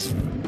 Huh?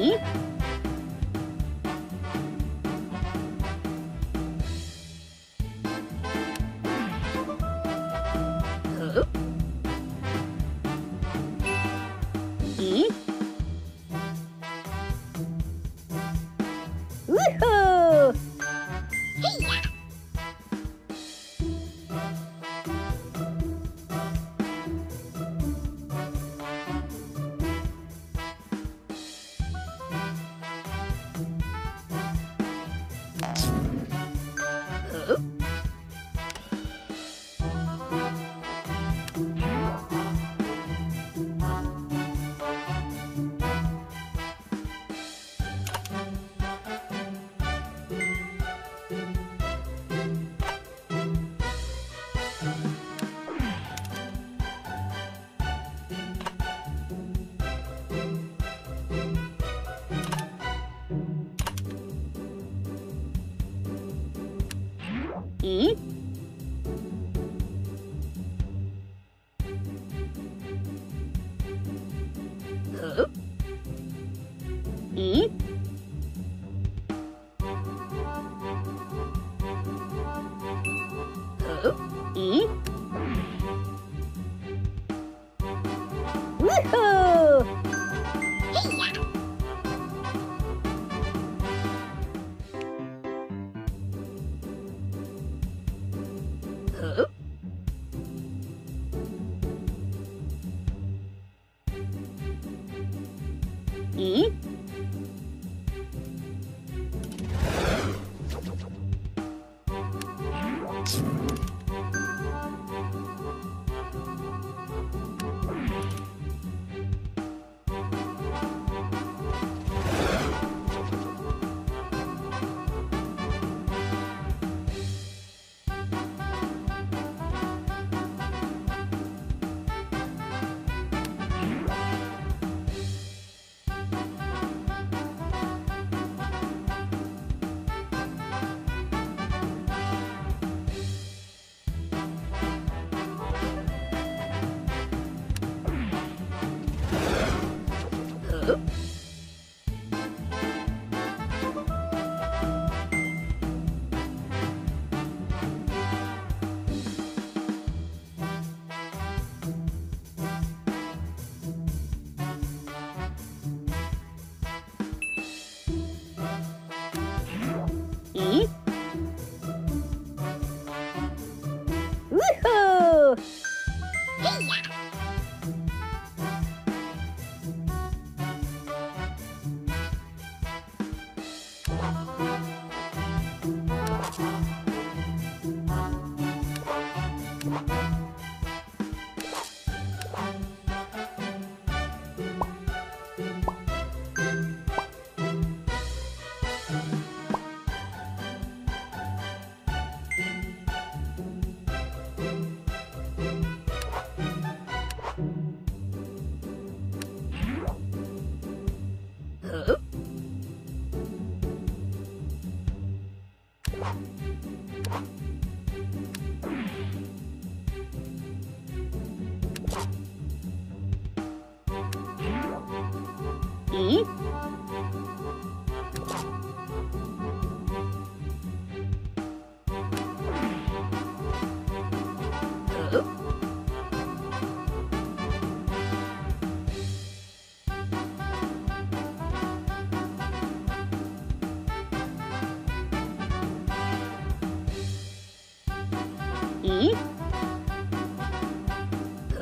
咦？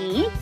E.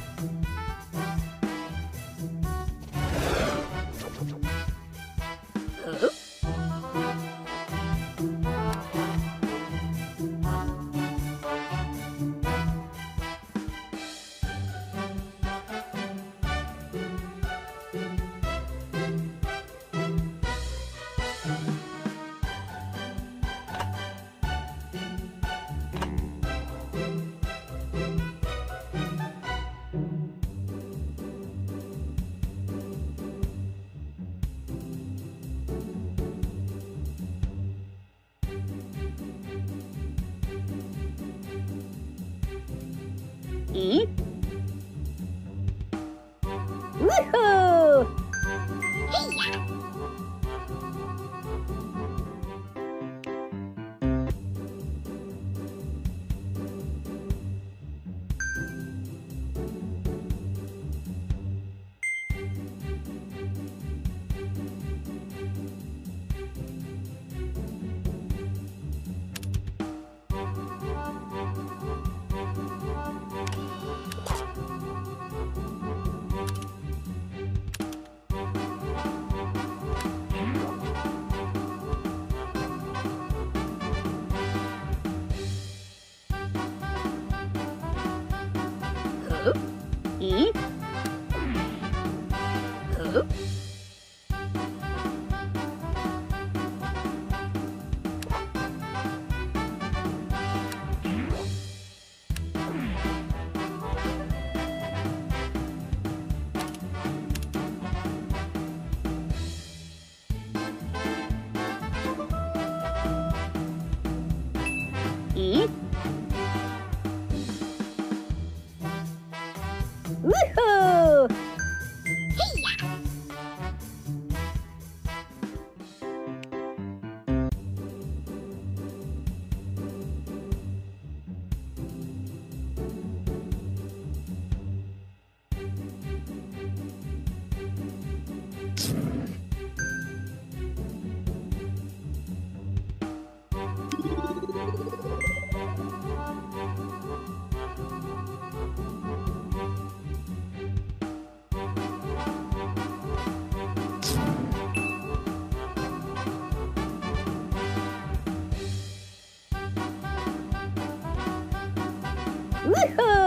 呜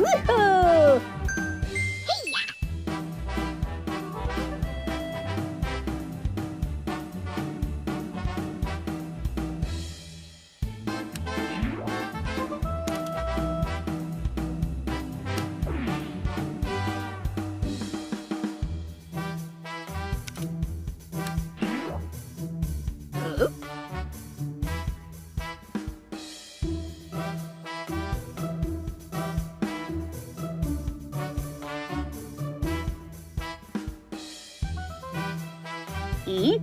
呜咦？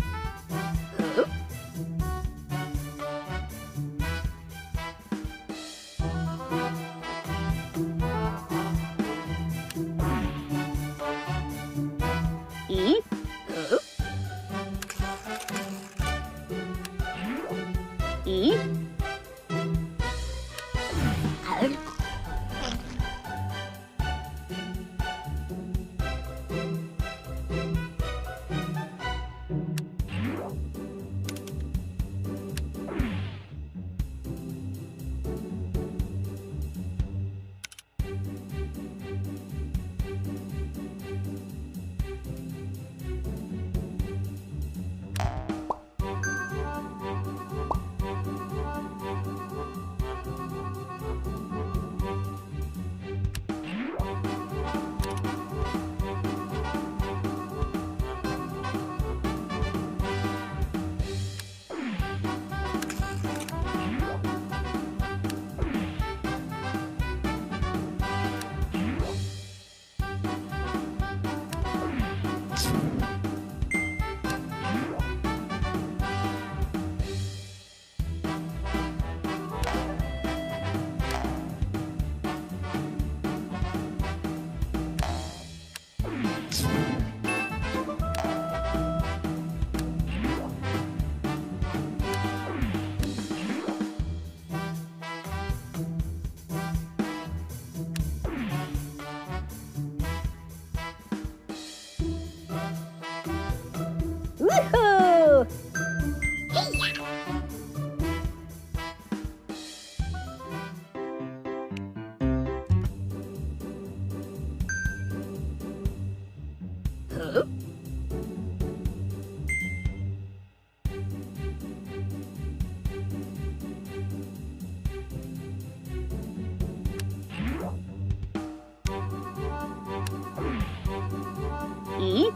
Woohoo! 咦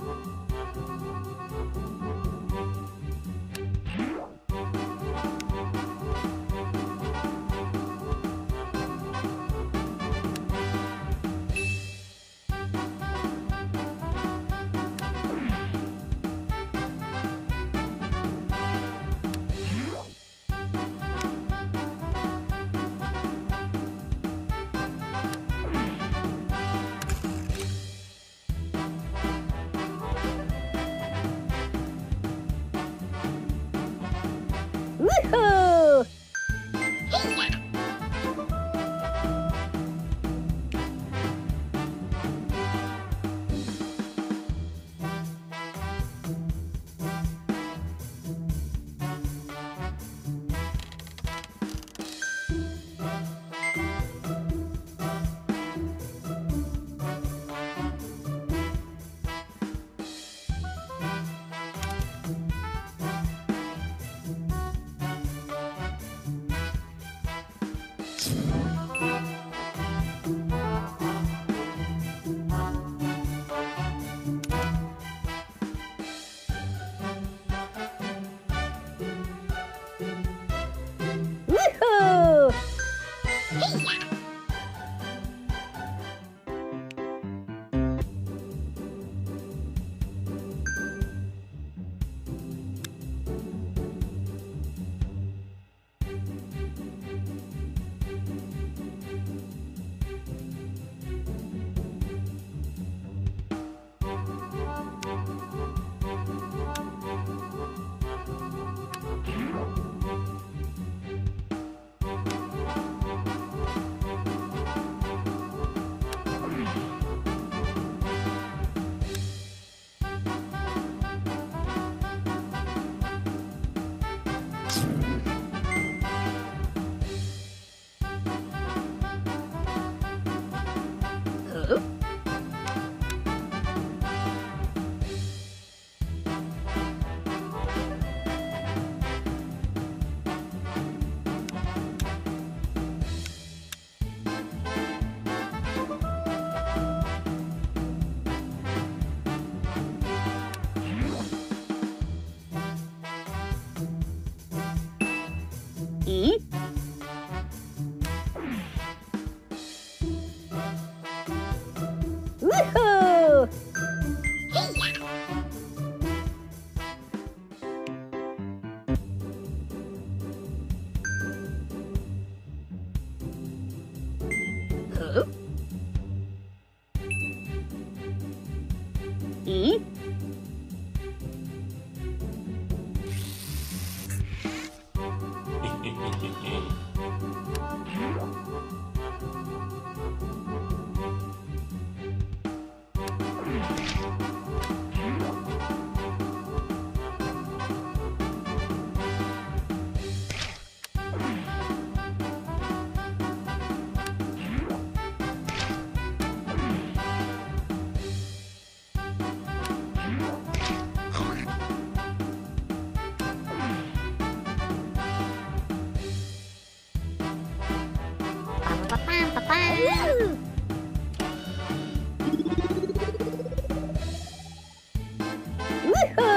Woohoo!